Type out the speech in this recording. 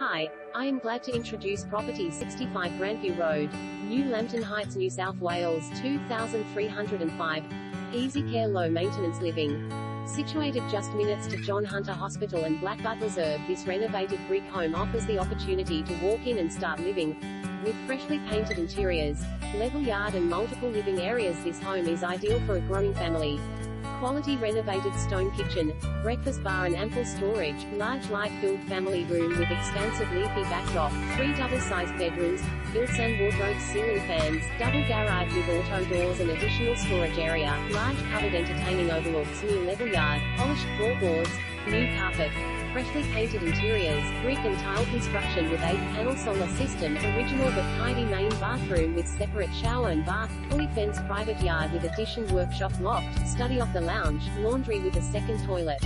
Hi, I am glad to introduce property 65 Grandview Road, New Lambton Heights, New South Wales 2305. Easy care low maintenance living. Situated just minutes to John Hunter Hospital and Blackbutt Reserve, this renovated brick home offers the opportunity to walk in and start living. With freshly painted interiors, level yard and multiple living areas this home is ideal for a growing family. Quality renovated stone kitchen, breakfast bar and ample storage, large light-filled family room with expansive leafy backdrop, three double-sized bedrooms, built-in wardrobes ceiling fans, double garage with auto doors and additional storage area, large covered entertaining overlooks new level yard, polished floorboards, new carpet, freshly painted interiors, brick and tile construction with 8-panel solar system, original but tidy main bathroom with separate shower and bath, fully fenced private yard with addition workshop loft, study off the lounge, laundry with a second toilet.